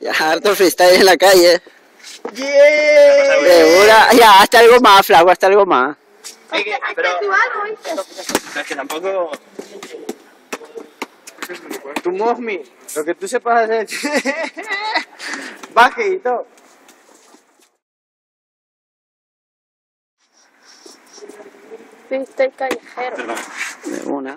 Ya, harto freestyle en la calle. ¡Yeah! Segura. Ya, hasta algo más, flaco, hasta algo más. Pero, Pero algo, ¿viste? pero es que tampoco... Tu Mosmi, lo que tú sepas hacer. Baje y todo. Freestyle callejero. De una.